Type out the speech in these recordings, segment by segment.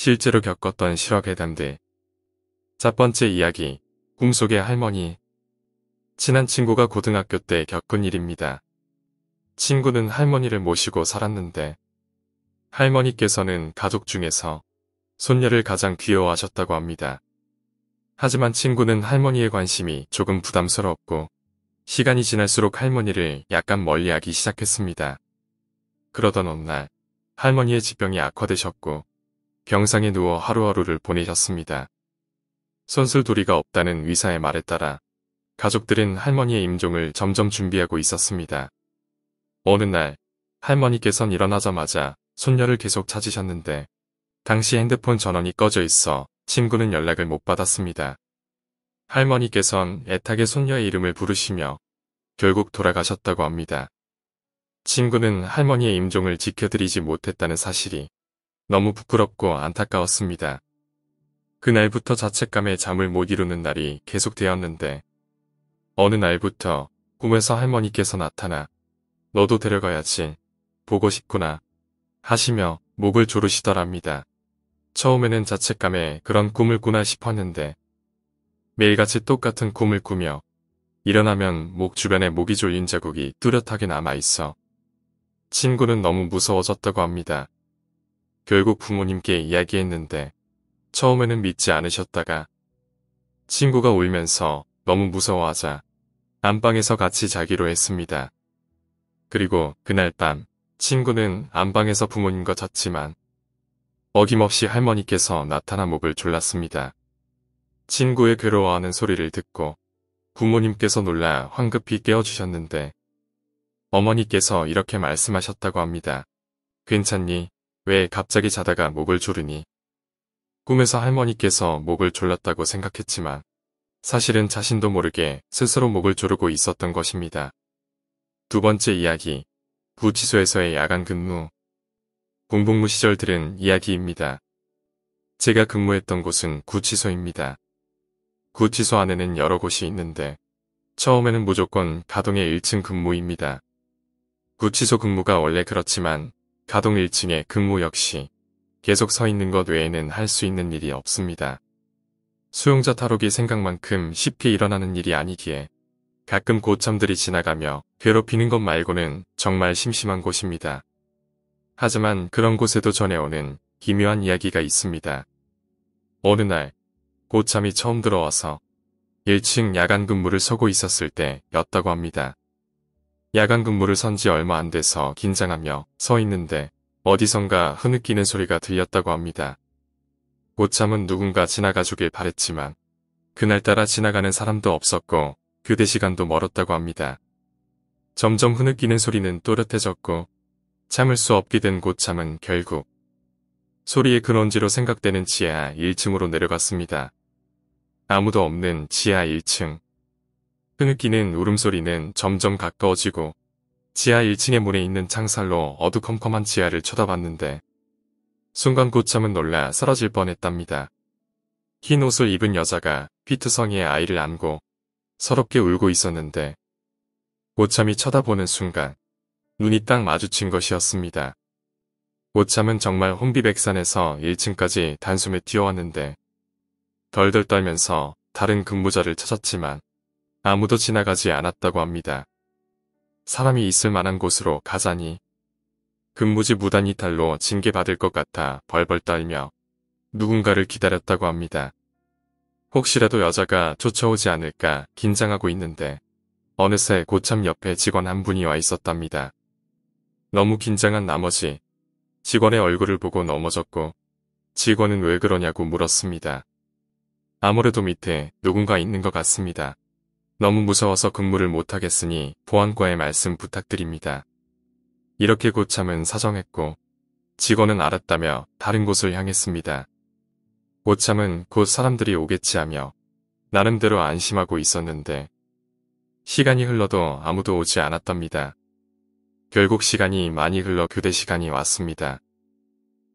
실제로 겪었던 실화괴담들. 첫 번째 이야기, 꿈속의 할머니. 친한 친구가 고등학교 때 겪은 일입니다. 친구는 할머니를 모시고 살았는데 할머니께서는 가족 중에서 손녀를 가장 귀여워하셨다고 합니다. 하지만 친구는 할머니의 관심이 조금 부담스러웠고 시간이 지날수록 할머니를 약간 멀리하기 시작했습니다. 그러던 어느 날 할머니의 지병이 악화되셨고 병상에 누워 하루하루를 보내셨습니다. 손술도리가 없다는 의사의 말에 따라 가족들은 할머니의 임종을 점점 준비하고 있었습니다. 어느 날 할머니께선 일어나자마자 손녀를 계속 찾으셨는데 당시 핸드폰 전원이 꺼져 있어 친구는 연락을 못 받았습니다. 할머니께선 애타게 손녀의 이름을 부르시며 결국 돌아가셨다고 합니다. 친구는 할머니의 임종을 지켜드리지 못했다는 사실이 너무 부끄럽고 안타까웠습니다. 그날부터 자책감에 잠을 못 이루는 날이 계속되었는데 어느 날부터 꿈에서 할머니께서 나타나 너도 데려가야지 보고 싶구나 하시며 목을 조르시더랍니다. 처음에는 자책감에 그런 꿈을 꾸나 싶었는데 매일같이 똑같은 꿈을 꾸며 일어나면 목 주변에 모기 졸린 자국이 뚜렷하게 남아있어 친구는 너무 무서워졌다고 합니다. 결국 부모님께 이야기했는데 처음에는 믿지 않으셨다가 친구가 울면서 너무 무서워하자 안방에서 같이 자기로 했습니다. 그리고 그날 밤 친구는 안방에서 부모님과 잤지만 어김없이 할머니께서 나타나 목을 졸랐습니다. 친구의 괴로워하는 소리를 듣고 부모님께서 놀라 황급히 깨워주셨는데 어머니께서 이렇게 말씀하셨다고 합니다. 괜찮니? 왜 갑자기 자다가 목을 조르니? 꿈에서 할머니께서 목을 졸랐다고 생각했지만 사실은 자신도 모르게 스스로 목을 조르고 있었던 것입니다. 두 번째 이야기, 구치소에서의 야간 근무. 공복무 시절 들은 이야기입니다. 제가 근무했던 곳은 구치소입니다. 구치소 안에는 여러 곳이 있는데 처음에는 무조건 가동의 1층 근무입니다. 구치소 근무가 원래 그렇지만 가동 1층의 근무 역시 계속 서 있는 것 외에는 할 수 있는 일이 없습니다. 수용자 탈옥이 생각만큼 쉽게 일어나는 일이 아니기에 가끔 고참들이 지나가며 괴롭히는 것 말고는 정말 심심한 곳입니다. 하지만 그런 곳에도 전해오는 기묘한 이야기가 있습니다. 어느 날 고참이 처음 들어와서 1층 야간 근무를 서고 있었을 때였다고 합니다. 야간 근무를 선 지 얼마 안 돼서 긴장하며 서 있는데 어디선가 흐느끼는 소리가 들렸다고 합니다. 고참은 누군가 지나가 주길 바랬지만 그날따라 지나가는 사람도 없었고 교대 시간도 멀었다고 합니다. 점점 흐느끼는 소리는 또렷해졌고 참을 수 없게 된 고참은 결국 소리의 근원지로 생각되는 지하 1층으로 내려갔습니다. 아무도 없는 지하 1층. 흐느끼는 울음소리는 점점 가까워지고 지하 1층의 문에 있는 창살로 어두컴컴한 지하를 쳐다봤는데 순간 고참은 놀라 쓰러질 뻔했답니다. 흰 옷을 입은 여자가 피트성이의 아이를 안고 서럽게 울고 있었는데 고참이 쳐다보는 순간 눈이 딱 마주친 것이었습니다. 고참은 정말 혼비백산에서 1층까지 단숨에 뛰어왔는데 덜덜 떨면서 다른 근무자를 찾았지만 아무도 지나가지 않았다고 합니다. 사람이 있을 만한 곳으로 가자니 근무지 무단 이탈로 징계받을 것 같아 벌벌 떨며 누군가를 기다렸다고 합니다. 혹시라도 여자가 쫓아오지 않을까 긴장하고 있는데 어느새 고참 옆에 직원 한 분이 와 있었답니다. 너무 긴장한 나머지 직원의 얼굴을 보고 넘어졌고 직원은 왜 그러냐고 물었습니다. 아무래도 밑에 누군가 있는 것 같습니다. 너무 무서워서 근무를 못하겠으니 보안과의 말씀 부탁드립니다. 이렇게 고참은 사정했고 직원은 알았다며 다른 곳을 향했습니다. 고참은 곧 사람들이 오겠지 하며 나름대로 안심하고 있었는데 시간이 흘러도 아무도 오지 않았답니다. 결국 시간이 많이 흘러 교대 시간이 왔습니다.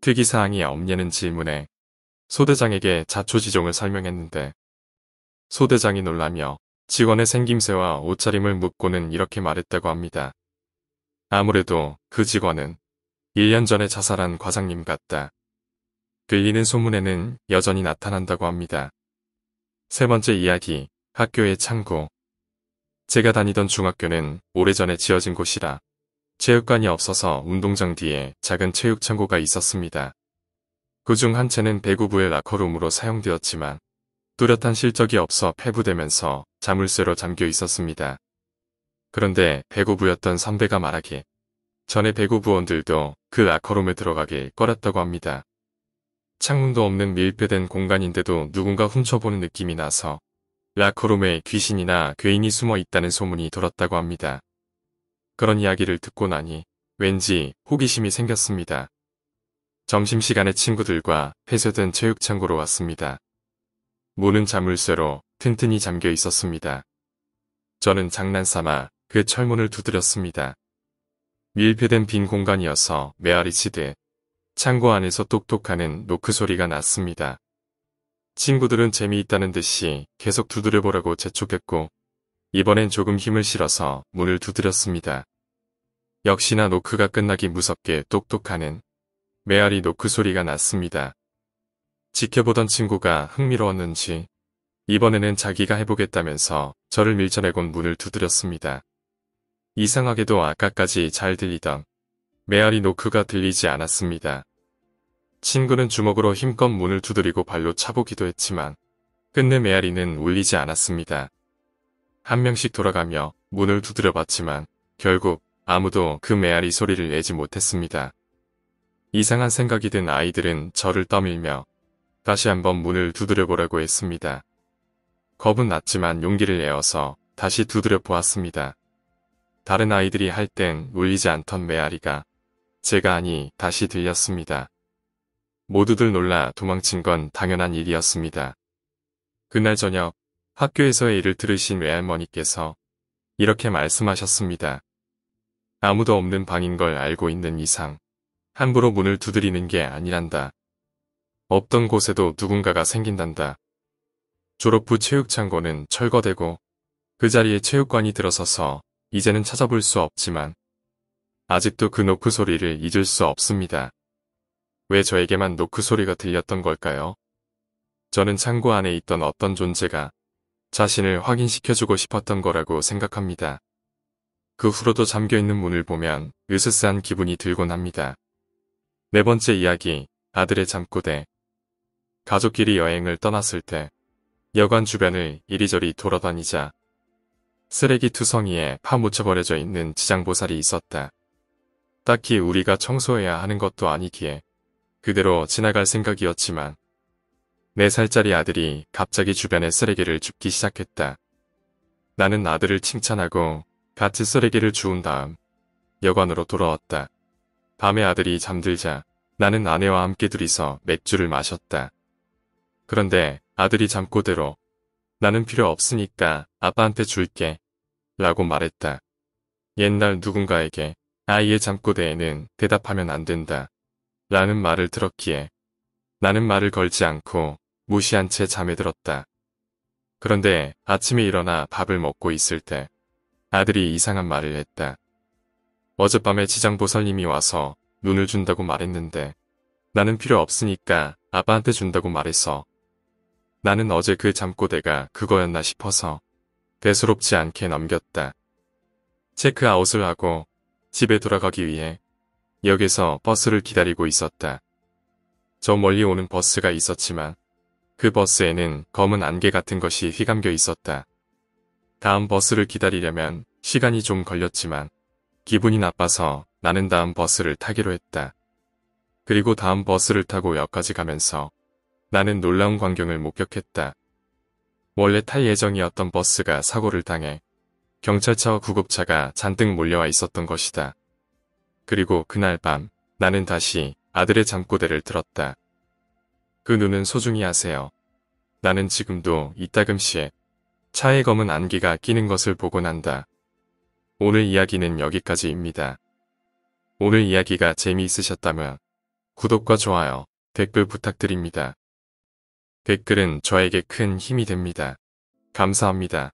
특이사항이 없냐는 질문에 소대장에게 자초지종을 설명했는데 소대장이 놀라며 직원의 생김새와 옷차림을 묻고는 이렇게 말했다고 합니다. 아무래도 그 직원은 1년 전에 자살한 과장님 같다. 들리는 소문에는 여전히 나타난다고 합니다. 세 번째 이야기, 학교의 창고. 제가 다니던 중학교는 오래전에 지어진 곳이라 체육관이 없어서 운동장 뒤에 작은 체육창고가 있었습니다. 그중 한 채는 배구부의 라커룸으로 사용되었지만 뚜렷한 실적이 없어 폐부되면서 자물쇠로 잠겨 있었습니다. 그런데 배구부였던 선배가 말하길 전에 배구부원들도 그 라커룸에 들어가길 꺼렸다고 합니다. 창문도 없는 밀폐된 공간인데도 누군가 훔쳐보는 느낌이 나서 라커룸에 귀신이나 괴인이 숨어 있다는 소문이 돌았다고 합니다. 그런 이야기를 듣고 나니 왠지 호기심이 생겼습니다. 점심시간에 친구들과 폐쇄된 체육창고로 왔습니다. 문은 자물쇠로 튼튼히 잠겨 있었습니다. 저는 장난삼아 그 철문을 두드렸습니다. 밀폐된 빈 공간이어서 메아리 치듯 창고 안에서 똑똑하는 노크 소리가 났습니다. 친구들은 재미있다는 듯이 계속 두드려보라고 재촉했고 이번엔 조금 힘을 실어서 문을 두드렸습니다. 역시나 노크가 끝나기 무섭게 똑똑하는 메아리 노크 소리가 났습니다. 지켜보던 친구가 흥미로웠는지 이번에는 자기가 해보겠다면서 저를 밀쳐내곤 문을 두드렸습니다. 이상하게도 아까까지 잘 들리던 메아리 노크가 들리지 않았습니다. 친구는 주먹으로 힘껏 문을 두드리고 발로 차보기도 했지만 끝내 메아리는 울리지 않았습니다. 한 명씩 돌아가며 문을 두드려봤지만 결국 아무도 그 메아리 소리를 내지 못했습니다. 이상한 생각이 든 아이들은 저를 떠밀며 다시 한번 문을 두드려보라고 했습니다. 겁은 났지만 용기를 내어서 다시 두드려 보았습니다. 다른 아이들이 할 땐 울리지 않던 메아리가 제가 아니 다시 들렸습니다. 모두들 놀라 도망친 건 당연한 일이었습니다. 그날 저녁 학교에서의 일을 들으신 외할머니께서 이렇게 말씀하셨습니다. 아무도 없는 방인 걸 알고 있는 이상 함부로 문을 두드리는 게 아니란다. 없던 곳에도 누군가가 생긴단다. 졸업 후 체육창고는 철거되고 그 자리에 체육관이 들어서서 이제는 찾아볼 수 없지만 아직도 그 노크 소리를 잊을 수 없습니다. 왜 저에게만 노크 소리가 들렸던 걸까요? 저는 창고 안에 있던 어떤 존재가 자신을 확인시켜주고 싶었던 거라고 생각합니다. 그 후로도 잠겨있는 문을 보면 으스스한 기분이 들곤 합니다. 네 번째 이야기, 아들의 잠꼬대. 가족끼리 여행을 떠났을 때 여관 주변을 이리저리 돌아다니자 쓰레기 투성이에 파묻혀 버려져 있는 지장보살이 있었다. 딱히 우리가 청소해야 하는 것도 아니기에 그대로 지나갈 생각이었지만 4살짜리 아들이 갑자기 주변에 쓰레기를 줍기 시작했다. 나는 아들을 칭찬하고 같이 쓰레기를 주운 다음 여관으로 돌아왔다. 밤에 아들이 잠들자 나는 아내와 함께 둘이서 맥주를 마셨다. 그런데 아들이 잠꼬대로 나는 필요 없으니까 아빠한테 줄게 라고 말했다. 옛날 누군가에게 아이의 잠꼬대에는 대답하면 안 된다. 라는 말을 들었기에 나는 말을 걸지 않고 무시한 채 잠에 들었다. 그런데 아침에 일어나 밥을 먹고 있을 때 아들이 이상한 말을 했다. 어젯밤에 지장보살님이 와서 눈을 준다고 말했는데 나는 필요 없으니까 아빠한테 준다고 말했어. 나는 어제 그 잠꼬대가 그거였나 싶어서 대수롭지 않게 넘겼다. 체크아웃을 하고 집에 돌아가기 위해 역에서 버스를 기다리고 있었다. 저 멀리 오는 버스가 있었지만 그 버스에는 검은 안개 같은 것이 휘감겨 있었다. 다음 버스를 기다리려면 시간이 좀 걸렸지만 기분이 나빠서 나는 다음 버스를 타기로 했다. 그리고 다음 버스를 타고 역까지 가면서 나는 놀라운 광경을 목격했다. 원래 탈 예정이었던 버스가 사고를 당해 경찰차와 구급차가 잔뜩 몰려와 있었던 것이다. 그리고 그날 밤 나는 다시 아들의 잠꼬대를 들었다. 그 눈은 소중히 하세요. 나는 지금도 이따금씩 차에 검은 안개가 끼는 것을 보곤 한다. 오늘 이야기는 여기까지입니다. 오늘 이야기가 재미있으셨다면 구독과 좋아요, 댓글 부탁드립니다. 댓글은 저에게 큰 힘이 됩니다. 감사합니다.